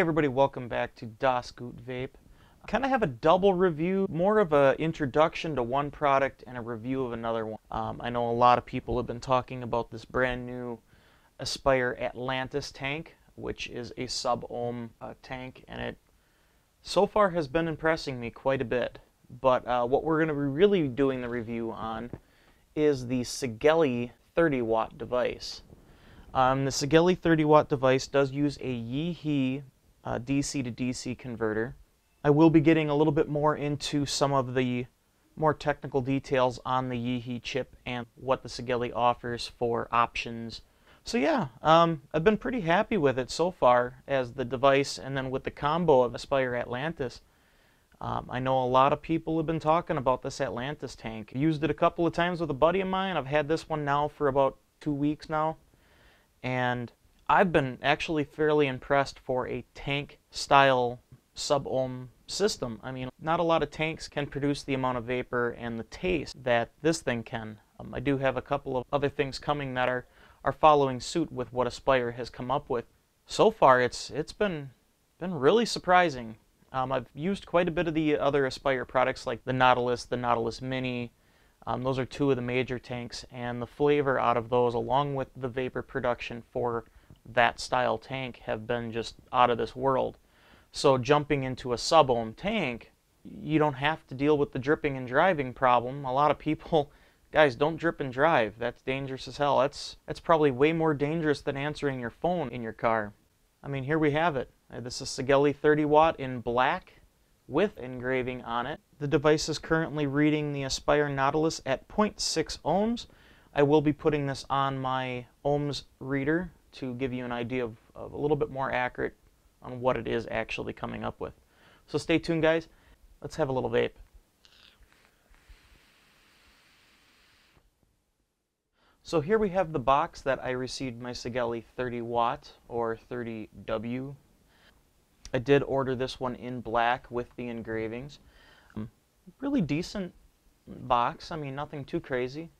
Everybody, welcome back to Das Gut Vape. I Kind of have a double review, more of an introduction to one product and a review of another one. Um, I know a lot of people have been talking about this brand new Aspire Atlantis tank, which is a sub-ohm uh, tank, and it so far has been impressing me quite a bit. But uh, what we're going to be really doing the review on is the Sigelei 30 watt device. Um, the Sigelei 30 watt device does use a YiHi uh, DC to DC converter. I will be getting a little bit more into some of the more technical details on the YiHi chip and what the Sigelei offers for options. So yeah, um, I've been pretty happy with it so far as the device and then with the combo of Aspire Atlantis. Um, I know a lot of people have been talking about this Atlantis tank. Used it a couple of times with a buddy of mine. I've had this one now for about two weeks now. And I've been actually fairly impressed for a tank style sub-ohm system. I mean, not a lot of tanks can produce the amount of vapor and the taste that this thing can. Um, I do have a couple of other things coming that are, are following suit with what Aspire has come up with. So far, it's it's been been really surprising. Um, I've used quite a bit of the other Aspire products like the Nautilus, the Nautilus Mini. Um, those are two of the major tanks, and the flavor out of those, along with the vapor production for that style tank, have been just out of this world. So jumping into a sub-ohm tank, you don't have to deal with the dripping and driving problem. A lot of people, guys, don't drip and drive. That's dangerous as hell. That's that's probably way more dangerous than answering your phone in your car. I mean, here we have it. Uh, this is Sigelei 30 watt in black with engraving on it. The device is currently reading the Aspire Nautilus at 0.6 ohms. I will be putting this on my ohms reader to give you an idea of, of a little bit more accurate on what it is actually coming up with. So stay tuned, guys. Let's have a little vape. So here we have the box that I received my Sigelei 30 watt or 30W. I did order this one in black with the engravings. Um, really decent box. I mean, nothing too crazy.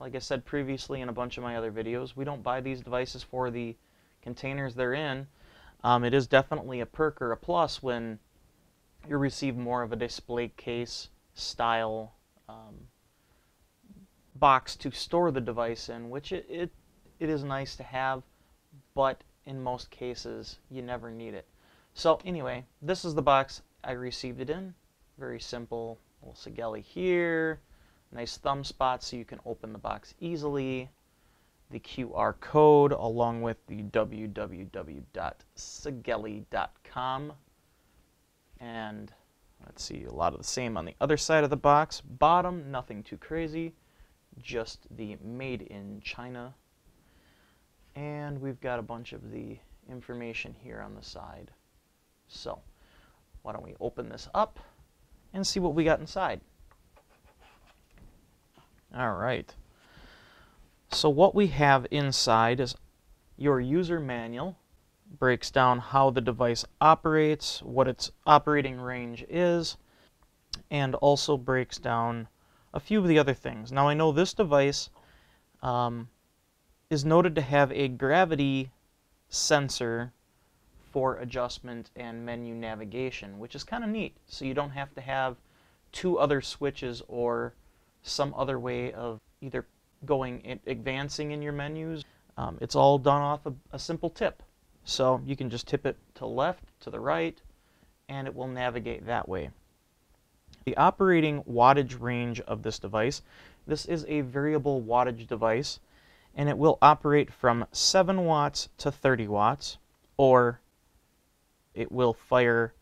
Like I said previously in a bunch of my other videos, we don't buy these devices for the containers they're in. Um, it is definitely a perk or a plus when you receive more of a display case style um, box to store the device in, which it, it, it is nice to have, but in most cases you never need it. So anyway, this is the box I received it in. Very simple little Sigelei here. Nice thumb spot so you can open the box easily the QR code along with the www.sigelei.com. And let's see, a lot of the same on the other side of the box. Bottom, nothing too crazy, just the made in China. And we've got a bunch of the information here on the side. So, why don't we open this up and see what we got inside. All right. So what we have inside is your user manual breaks down how the device operates, what its operating range is, and also breaks down a few of the other things. Now I know this device um, is noted to have a gravity sensor for adjustment and menu navigation, which is kind of neat. So you don't have to have two other switches or some other way of either going advancing in your menus. Um, it's all done off a, a simple tip. So you can just tip it to left, to the right, and it will navigate that way. The operating wattage range of this device, this is a variable wattage device, and it will operate from 7 watts to 30 watts, or it will fire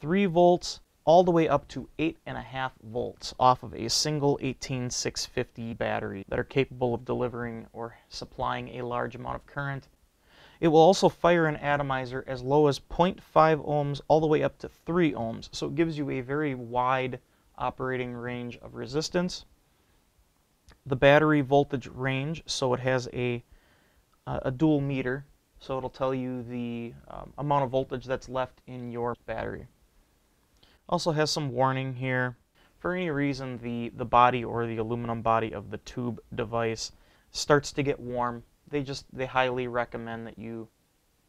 3 volts all the way up to 8.5 volts off of a single 18650 battery that are capable of delivering or supplying a large amount of current. It will also fire an atomizer as low as 0.5 ohms all the way up to 3 ohms, so it gives you a very wide operating range of resistance. The battery voltage range, so it has a, a dual meter, so it'll tell you the um, amount of voltage that's left in your battery. Also has some warning here. For any reason the, the body or the aluminum body of the tube device starts to get warm, they just they highly recommend that you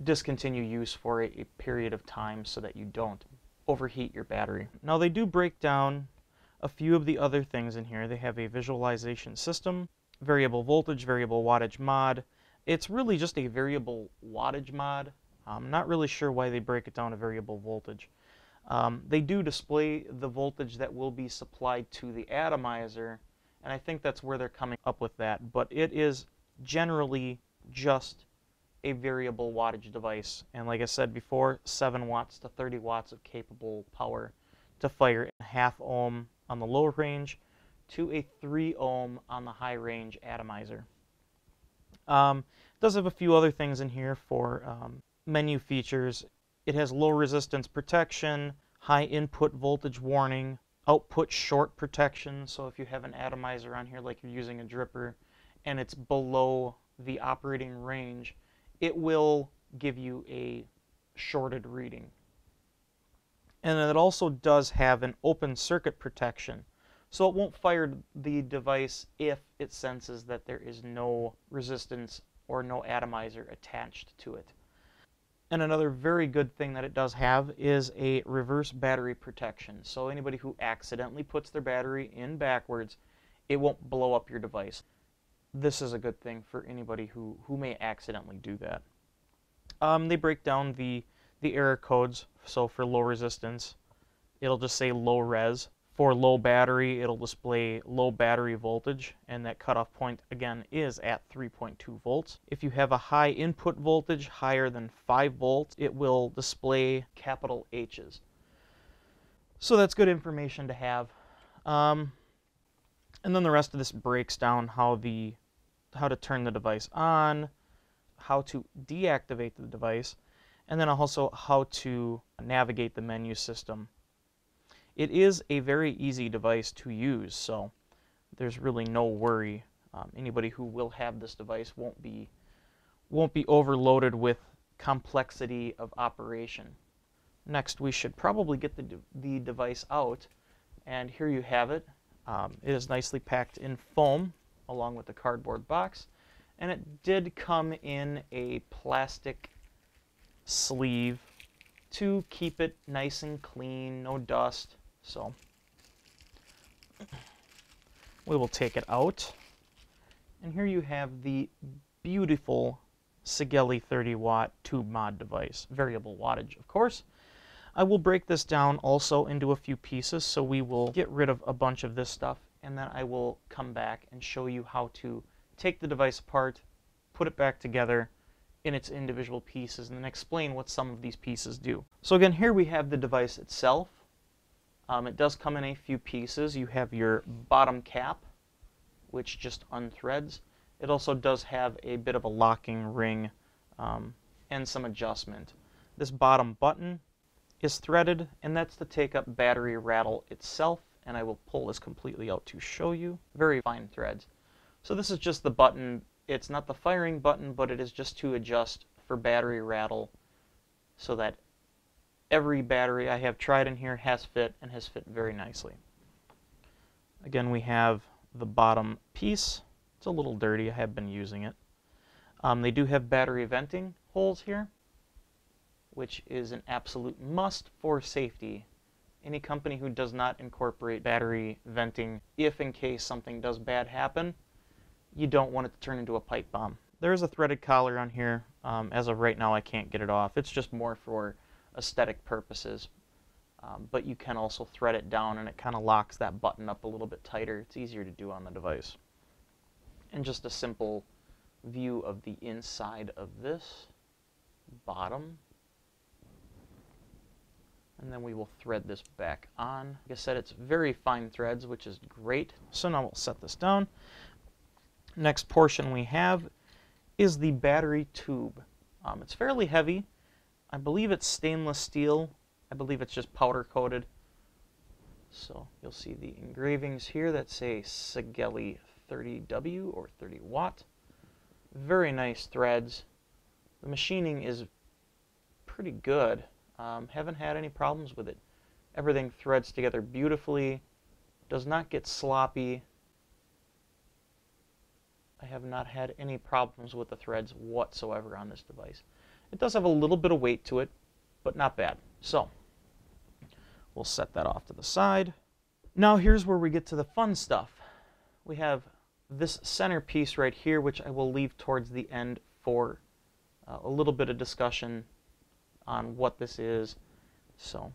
discontinue use for a, a period of time so that you don't overheat your battery. Now they do break down a few of the other things in here. They have a visualization system, variable voltage, variable wattage mod. It's really just a variable wattage mod. I'm not really sure why they break it down to variable voltage. Um, they do display the voltage that will be supplied to the atomizer, and I think that's where they're coming up with that. But it is generally just a variable wattage device. And like I said before, 7 watts to 30 watts of capable power to fire a half ohm on the low range to a 3 ohm on the high range atomizer. Um, it does have a few other things in here for um, menu features. It has low resistance protection, high input voltage warning, output short protection. So if you have an atomizer on here like you're using a dripper and it's below the operating range, it will give you a shorted reading. And it also does have an open circuit protection. So it won't fire the device if it senses that there is no resistance or no atomizer attached to it. And another very good thing that it does have is a reverse battery protection. So anybody who accidentally puts their battery in backwards, it won't blow up your device this is a good thing for anybody who, who may accidentally do that. Um, they break down the, the error codes. So for low resistance, it'll just say low res. For low battery, it'll display low battery voltage, and that cutoff point, again, is at 3.2 volts. If you have a high input voltage, higher than 5 volts, it will display capital H's. So that's good information to have. Um, and then the rest of this breaks down how the how to turn the device on, how to deactivate the device, and then also how to navigate the menu system. It is a very easy device to use, so there's really no worry. Um, anybody who will have this device won't be won't be overloaded with complexity of operation. Next, we should probably get the, de the device out, and here you have it. Um, it is nicely packed in foam along with the cardboard box. And it did come in a plastic sleeve to keep it nice and clean, no dust. So we will take it out. And here you have the beautiful Sigelei 30 watt tube mod device, variable wattage of course. I will break this down also into a few pieces so we will get rid of a bunch of this stuff and then I will come back and show you how to take the device apart, put it back together in its individual pieces, and then explain what some of these pieces do. So again, here we have the device itself. Um, it does come in a few pieces. You have your bottom cap, which just unthreads. It also does have a bit of a locking ring um, and some adjustment. This bottom button is threaded, and that's to take up battery rattle itself and I will pull this completely out to show you. Very fine threads. So this is just the button. It's not the firing button, but it is just to adjust for battery rattle so that every battery I have tried in here has fit and has fit very nicely. Again, we have the bottom piece. It's a little dirty. I have been using it. Um, they do have battery venting holes here, which is an absolute must for safety any company who does not incorporate battery venting, if in case something does bad happen, you don't want it to turn into a pipe bomb. There is a threaded collar on here. Um, as of right now, I can't get it off. It's just more for aesthetic purposes. Um, but you can also thread it down and it kind of locks that button up a little bit tighter. It's easier to do on the device. And just a simple view of the inside of this bottom and then we will thread this back on. Like I said, it's very fine threads, which is great. So now we'll set this down. Next portion we have is the battery tube. Um, it's fairly heavy. I believe it's stainless steel. I believe it's just powder coated. So you'll see the engravings here that say Sigelei 30W or 30 watt. Very nice threads. The machining is pretty good. Um, haven't had any problems with it. Everything threads together beautifully, does not get sloppy. I have not had any problems with the threads whatsoever on this device. It does have a little bit of weight to it, but not bad. So we'll set that off to the side. Now here's where we get to the fun stuff. We have this center piece right here, which I will leave towards the end for uh, a little bit of discussion on what this is. So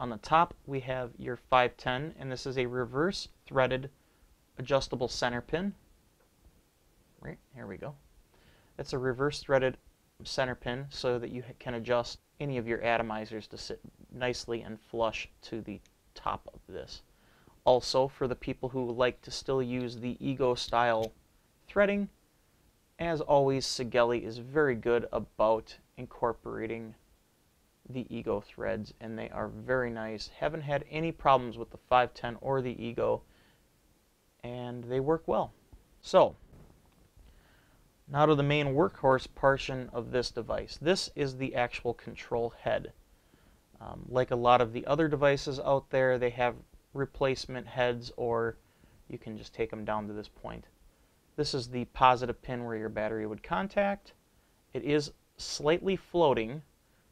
on the top, we have your 510, and this is a reverse threaded adjustable center pin. Right, here we go. It's a reverse threaded center pin so that you can adjust any of your atomizers to sit nicely and flush to the top of this. Also, for the people who like to still use the Ego style threading, as always, Sigelei is very good about incorporating the Ego threads, and they are very nice. Haven't had any problems with the 510 or the Ego, and they work well. So, now to the main workhorse portion of this device. This is the actual control head. Um, like a lot of the other devices out there, they have replacement heads, or you can just take them down to this point. This is the positive pin where your battery would contact. It is slightly floating,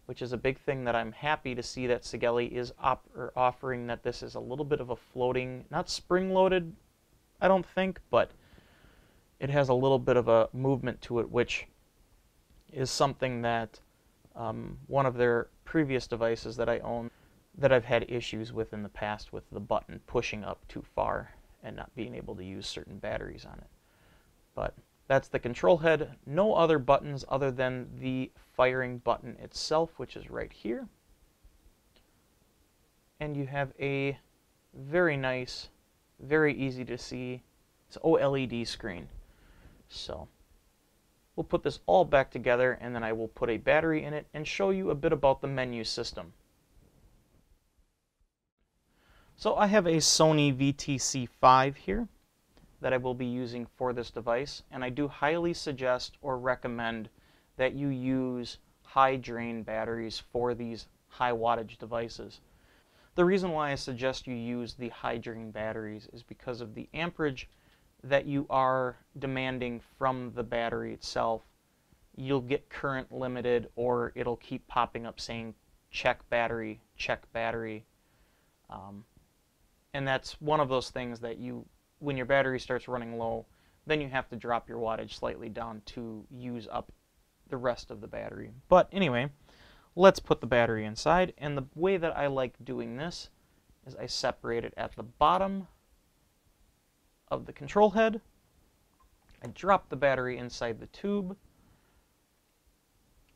which is a big thing that I'm happy to see that Sigelei is op offering that this is a little bit of a floating, not spring-loaded, I don't think, but it has a little bit of a movement to it, which is something that um, one of their previous devices that I own that I've had issues with in the past with the button pushing up too far and not being able to use certain batteries on it. But that's the control head. No other buttons other than the firing button itself, which is right here. And you have a very nice, very easy to see, it's OLED screen. So we'll put this all back together and then I will put a battery in it and show you a bit about the menu system. So I have a Sony VTC5 here that I will be using for this device. And I do highly suggest or recommend that you use high drain batteries for these high wattage devices. The reason why I suggest you use the high drain batteries is because of the amperage that you are demanding from the battery itself. You'll get current limited or it'll keep popping up saying check battery, check battery. Um, and that's one of those things that you when your battery starts running low, then you have to drop your wattage slightly down to use up the rest of the battery. But anyway, let's put the battery inside. And the way that I like doing this is I separate it at the bottom of the control head. I drop the battery inside the tube.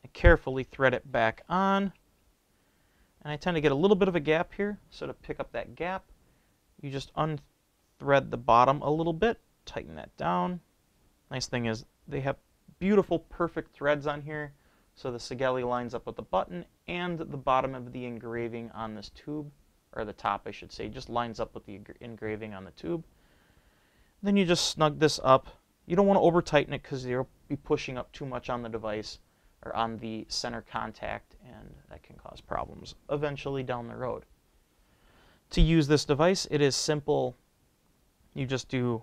I carefully thread it back on. And I tend to get a little bit of a gap here. So to pick up that gap, you just unthread the bottom a little bit, tighten that down. Nice thing is they have beautiful perfect threads on here so the Sigelei lines up with the button and the bottom of the engraving on this tube, or the top I should say, just lines up with the engraving on the tube. Then you just snug this up. You don't want to over tighten it because you'll be pushing up too much on the device or on the center contact and that can cause problems eventually down the road. To use this device, it is simple you just do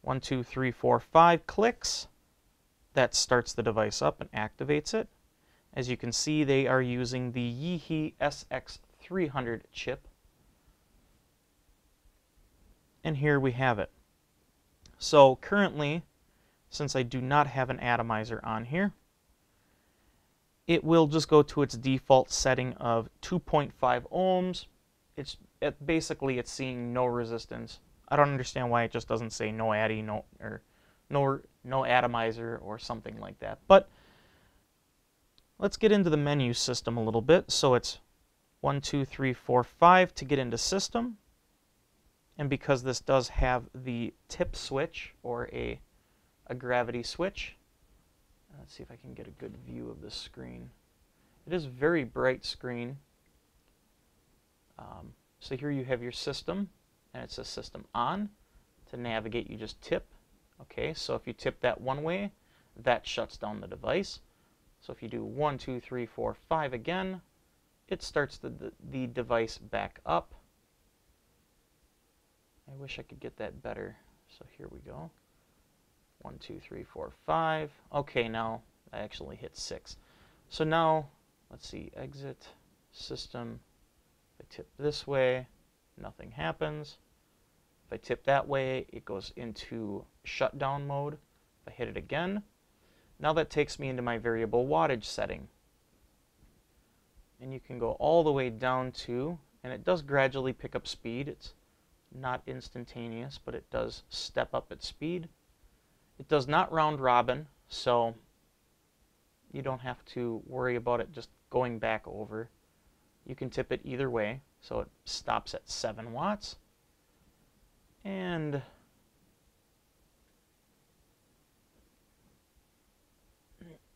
one, two, three, four, five clicks. That starts the device up and activates it. As you can see, they are using the YiHi SX300 chip. And here we have it. So currently, since I do not have an atomizer on here, it will just go to its default setting of 2.5 ohms. It's it, basically it's seeing no resistance I don't understand why it just doesn't say no addy, no or no no atomizer or something like that. But let's get into the menu system a little bit. So it's one, two, three, four, five to get into system. And because this does have the tip switch or a a gravity switch, let's see if I can get a good view of the screen. It is a very bright screen. Um, so here you have your system and it says system on. To navigate, you just tip. Okay, so if you tip that one way, that shuts down the device. So if you do one, two, three, four, five again, it starts the, the, the device back up. I wish I could get that better. So here we go. One, two, three, four, five. Okay, now I actually hit six. So now, let's see, exit system. If I tip this way, nothing happens. If I tip that way, it goes into shutdown mode. If I hit it again, now that takes me into my variable wattage setting. And you can go all the way down to, and it does gradually pick up speed. It's not instantaneous, but it does step up its speed. It does not round robin, so you don't have to worry about it just going back over. You can tip it either way, so it stops at 7 watts. And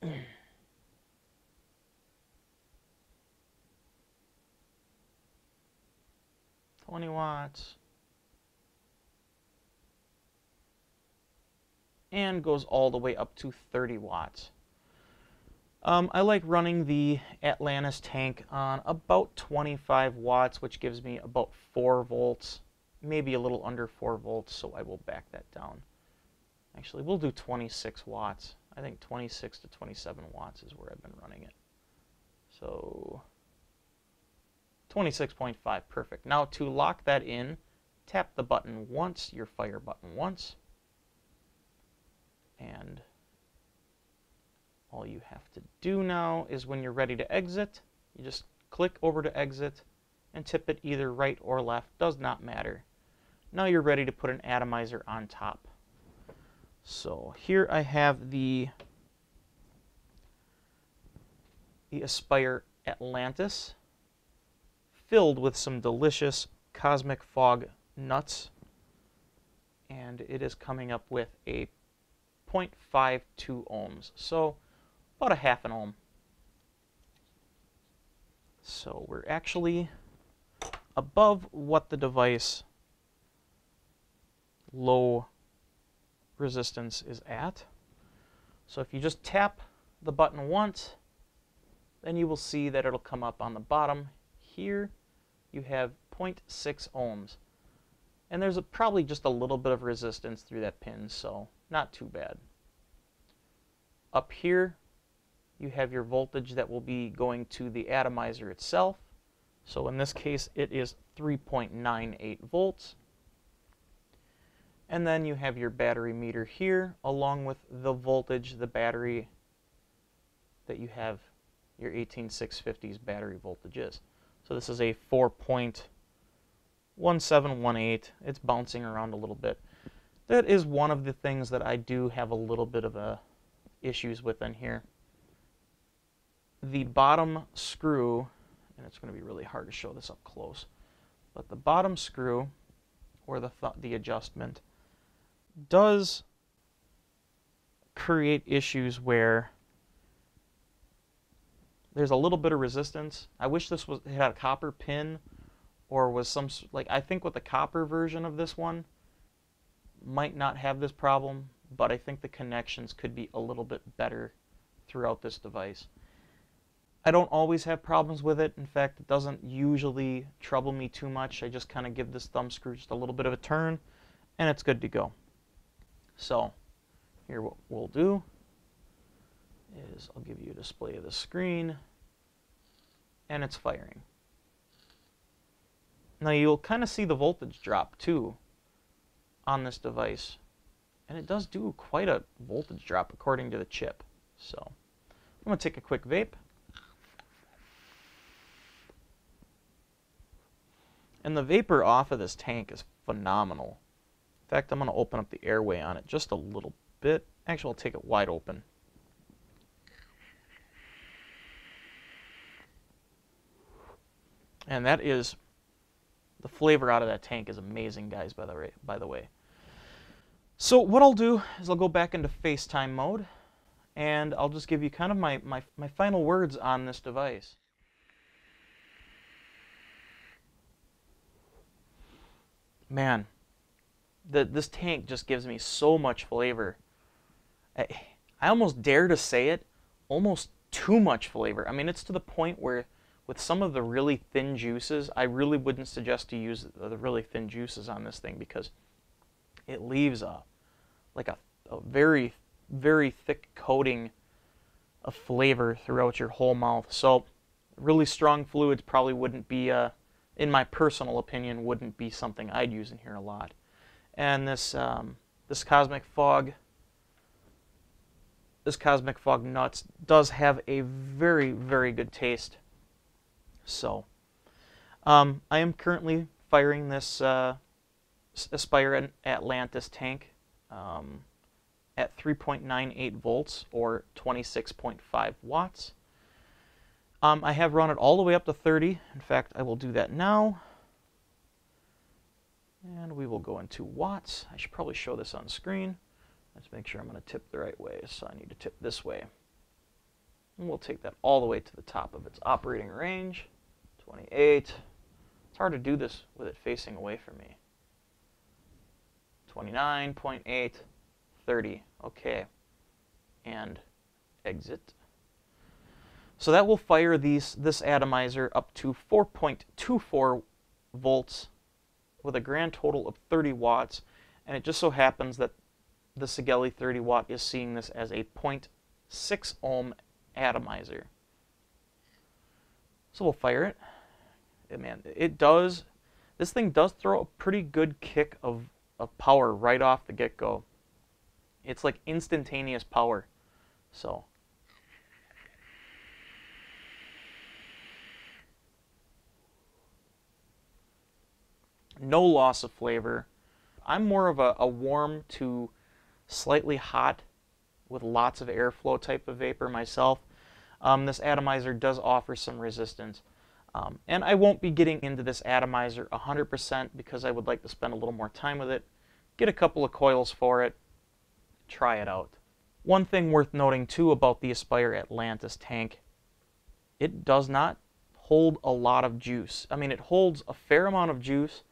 Twenty watts. And goes all the way up to 30 watts. Um, I like running the Atlantis tank on about 25 watts, which gives me about 4 volts, maybe a little under 4 volts, so I will back that down. Actually, we'll do 26 watts. I think 26 to 27 watts is where I've been running it. So 26.5, perfect. Now to lock that in, tap the button once, your fire button once, and all you have to do now is when you're ready to exit, you just click over to exit and tip it either right or left, does not matter. Now you're ready to put an atomizer on top. So here I have the, the Aspire Atlantis filled with some delicious Cosmic Fog nuts. And it is coming up with a 0.52 ohms. So about a half an ohm. So we're actually above what the device low resistance is at. So if you just tap the button once, then you will see that it'll come up on the bottom. Here you have 0.6 ohms. And there's a, probably just a little bit of resistance through that pin, so not too bad. Up here, you have your voltage that will be going to the atomizer itself. So in this case, it is 3.98 volts. And then you have your battery meter here, along with the voltage, the battery that you have your 18650's battery voltage is. So this is a 4.1718. It's bouncing around a little bit. That is one of the things that I do have a little bit of a issues with in here the bottom screw, and it's going to be really hard to show this up close, but the bottom screw, or the, th the adjustment, does create issues where there's a little bit of resistance. I wish this was had a copper pin or was some like I think with the copper version of this one might not have this problem, but I think the connections could be a little bit better throughout this device. I don't always have problems with it. In fact, it doesn't usually trouble me too much. I just kind of give this thumb screw just a little bit of a turn, and it's good to go. So, here what we'll do is I'll give you a display of the screen, and it's firing. Now you'll kind of see the voltage drop too on this device. And it does do quite a voltage drop according to the chip. So I'm going to take a quick vape. And the vapor off of this tank is phenomenal. In fact, I'm going to open up the airway on it just a little bit. Actually, I'll take it wide open. And that is, the flavor out of that tank is amazing, guys, by the way. By the way. So what I'll do is I'll go back into FaceTime mode, and I'll just give you kind of my, my, my final words on this device. man, the, this tank just gives me so much flavor. I, I almost dare to say it, almost too much flavor. I mean, it's to the point where with some of the really thin juices, I really wouldn't suggest to use the really thin juices on this thing because it leaves a like a, a very, very thick coating of flavor throughout your whole mouth. So really strong fluids probably wouldn't be, uh, in my personal opinion, wouldn't be something I'd use in here a lot. And this, um, this Cosmic Fog, this Cosmic Fog Nuts does have a very, very good taste. So, um, I am currently firing this uh, Aspire an Atlantis tank um, at 3.98 volts or 26.5 watts. Um, I have run it all the way up to 30. In fact, I will do that now. And we will go into watts. I should probably show this on screen. Let's make sure I'm going to tip the right way. So I need to tip this way. And we'll take that all the way to the top of its operating range. 28. It's hard to do this with it facing away from me. 29.8, 30. Okay. And exit. So that will fire these this atomizer up to 4.24 volts with a grand total of 30 watts. And it just so happens that the Sigelei 30 watt is seeing this as a 0.6 ohm atomizer. So we'll fire it. it. Man, it does, this thing does throw a pretty good kick of, of power right off the get-go. It's like instantaneous power. So no loss of flavor. I'm more of a, a warm to slightly hot with lots of airflow type of vapor myself. Um, this atomizer does offer some resistance. Um, and I won't be getting into this atomizer 100% because I would like to spend a little more time with it, get a couple of coils for it, try it out. One thing worth noting too about the Aspire Atlantis tank, it does not hold a lot of juice. I mean, it holds a fair amount of juice,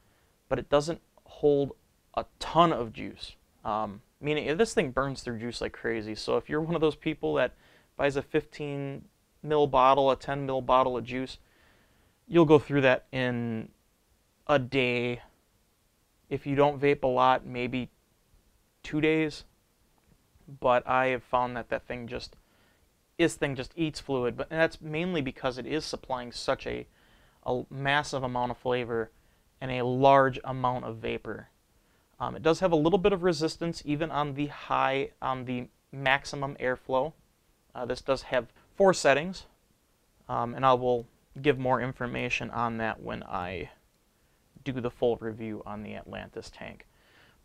but it doesn't hold a ton of juice. Um, meaning, this thing burns through juice like crazy. So if you're one of those people that buys a 15 mil bottle, a 10 mil bottle of juice, you'll go through that in a day. If you don't vape a lot, maybe two days. But I have found that that thing just, this thing just eats fluid. But that's mainly because it is supplying such a, a massive amount of flavor and a large amount of vapor. Um, it does have a little bit of resistance even on the high, on the maximum airflow. Uh, this does have four settings, um, and I will give more information on that when I do the full review on the Atlantis tank.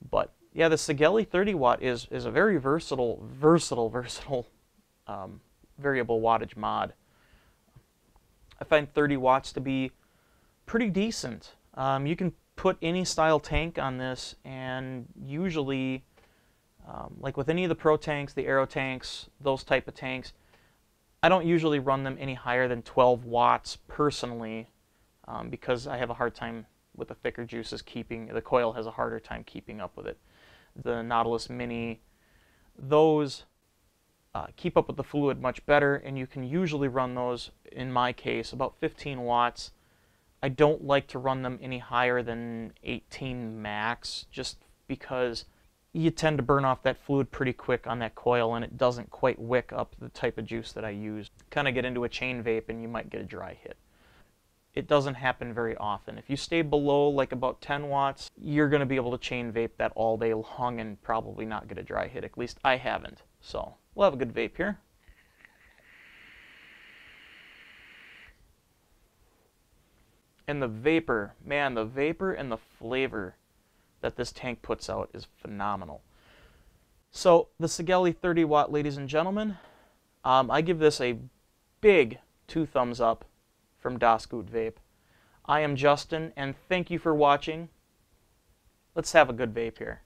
But yeah, the Sigelei 30 watt is, is a very versatile, versatile, versatile um, variable wattage mod. I find 30 watts to be pretty decent. Um, you can put any style tank on this and usually um, like with any of the pro tanks, the aero tanks, those type of tanks, I don't usually run them any higher than 12 watts personally um, because I have a hard time with the thicker juices keeping, the coil has a harder time keeping up with it. The Nautilus Mini, those uh, keep up with the fluid much better and you can usually run those, in my case, about 15 watts I don't like to run them any higher than 18 max just because you tend to burn off that fluid pretty quick on that coil and it doesn't quite wick up the type of juice that I use. Kind of get into a chain vape and you might get a dry hit. It doesn't happen very often. If you stay below like about 10 watts, you're going to be able to chain vape that all day long and probably not get a dry hit. At least I haven't. So we'll have a good vape here. And the vapor, man, the vapor and the flavor that this tank puts out is phenomenal. So the Sigelei 30 watt, ladies and gentlemen, um, I give this a big two thumbs up from Das Gut Vape. I am Justin, and thank you for watching. Let's have a good vape here.